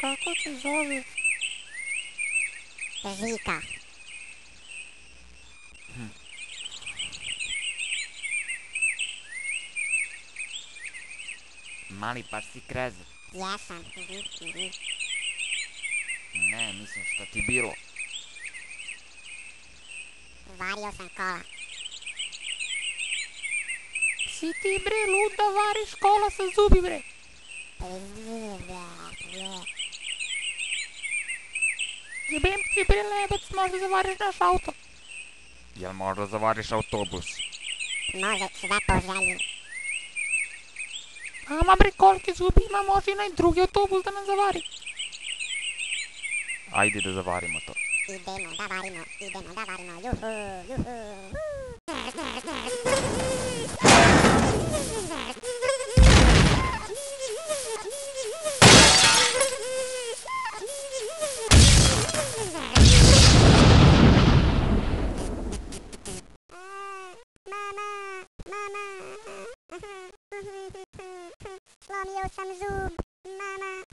Kako se zove? Žika. Mali, pa si kreze. Jesam. Mhm, mhm. Ne, mislim što ti bilo. Vario sam kola. Si ti bre lud da variš kola sa zubi bre? Jebem Любим ти билебец, може да завариш наш ауто. Ял може да завариш автобус. Може, това пожали. Ама бре, колки зубима може и на други автобус да не завари. Ajde da zavarimo to. Idemo da varimo, idemo da varimo, juhu, juhu, juhu. Romeo Samzub Mama